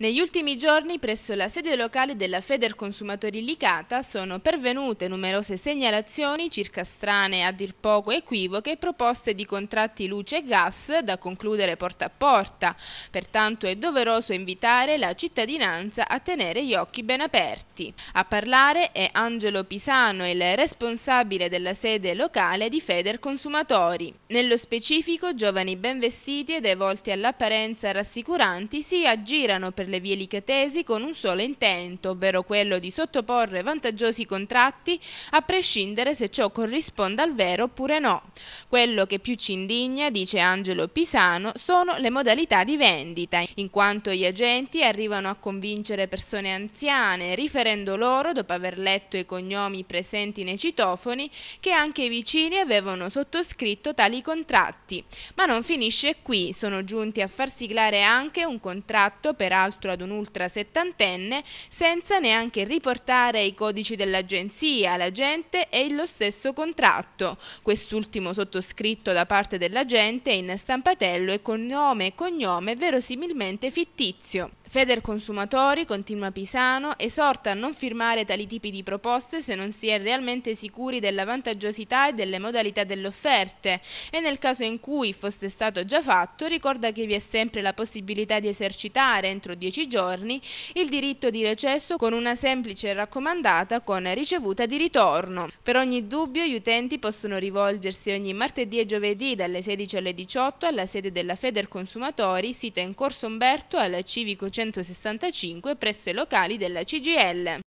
Negli ultimi giorni presso la sede locale della Feder Consumatori Licata sono pervenute numerose segnalazioni circa strane a dir poco equivoche proposte di contratti luce e gas da concludere porta a porta. Pertanto è doveroso invitare la cittadinanza a tenere gli occhi ben aperti. A parlare è Angelo Pisano, il responsabile della sede locale di Feder Consumatori. Nello specifico giovani ben vestiti e dai volti all'apparenza rassicuranti si aggirano per le vie licatesi con un solo intento, ovvero quello di sottoporre vantaggiosi contratti a prescindere se ciò corrisponda al vero oppure no. Quello che più ci indigna, dice Angelo Pisano, sono le modalità di vendita, in quanto gli agenti arrivano a convincere persone anziane, riferendo loro, dopo aver letto i cognomi presenti nei citofoni, che anche i vicini avevano sottoscritto tali contratti. Ma non finisce qui, sono giunti a far siglare anche un contratto, peraltro peraltro ad un ultra settantenne, senza neanche riportare i codici dell'agenzia, l'agente e lo stesso contratto. Quest'ultimo sottoscritto da parte dell'agente in stampatello e con nome e cognome verosimilmente fittizio. Feder Consumatori, continua Pisano, esorta a non firmare tali tipi di proposte se non si è realmente sicuri della vantaggiosità e delle modalità delle offerte e nel caso in cui fosse stato già fatto ricorda che vi è sempre la possibilità di esercitare entro 10 giorni il diritto di recesso con una semplice raccomandata con ricevuta di ritorno. Per ogni dubbio gli utenti possono rivolgersi ogni martedì e giovedì dalle 16 alle 18 alla sede della Feder Consumatori sita in Corso Umberto al Civico 165 presso i locali della CGL.